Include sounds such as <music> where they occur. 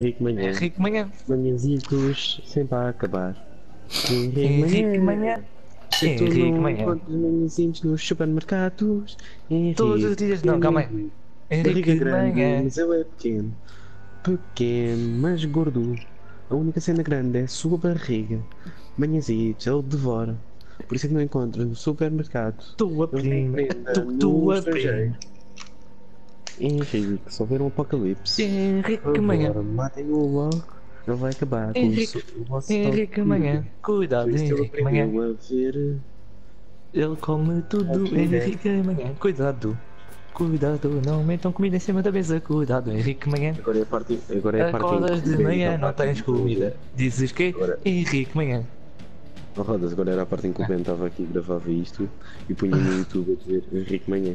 Henrique Manhã. Henrique Manhã. Manhãzitos sempre a acabar. Henrique Manhã. Henrique Manhã. encontras manhãzinhos nos supermercados. Henrique Todos os dias. Não, calma aí. Henrique Manhã. mas ele é pequeno. Pequeno, mas gordo. A única cena grande é a sua barriga. Manhãzitos, ele devora. Por isso é que não encontras no supermercado. Tua prima. tua prima. Henrique, se houver um apocalipse. Henrique Manhã. Agora, matem-no logo. Ele vai acabar com Henrique- Henrique toque. Manhã. Cuidado, Henrique Manhã. aprendeu a ver. Ele come tudo. Aqui, Henrique Manhã. Cuidado. Cuidado, não metam comida em cima da mesa. Cuidado, Henrique Manhã. Agora é a parte. Agora é a parte. Acordas de em que- manhã, não tens comida. Dizes que? Agora- Henrique Manhã. Oh, Rodas, agora era a parte em que o Ben estava aqui e gravava isto e punha no <laughs> YouTube a dizer Henrique Manhã.